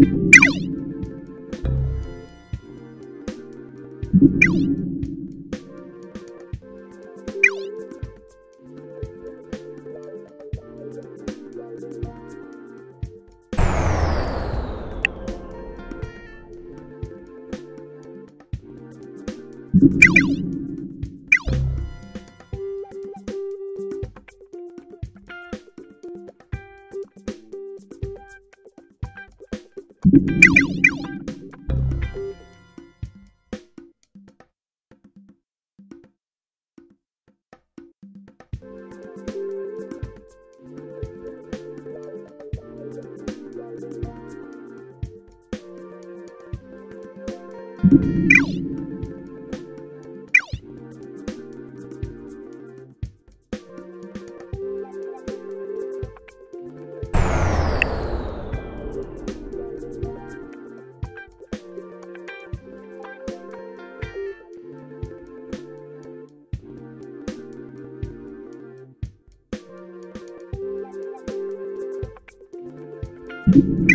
you you you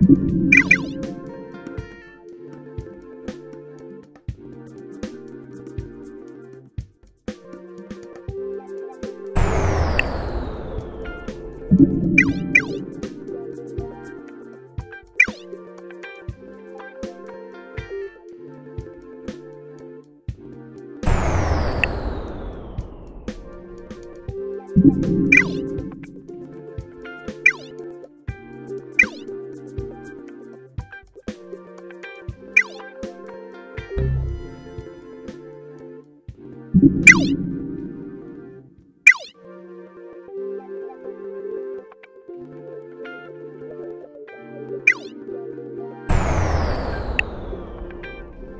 you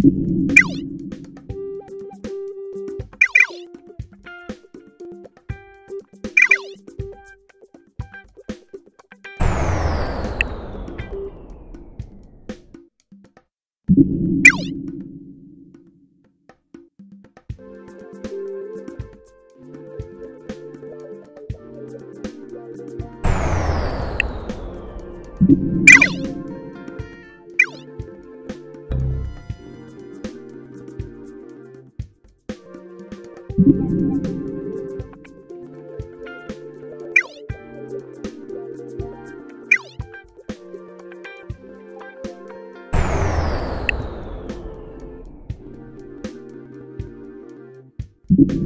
you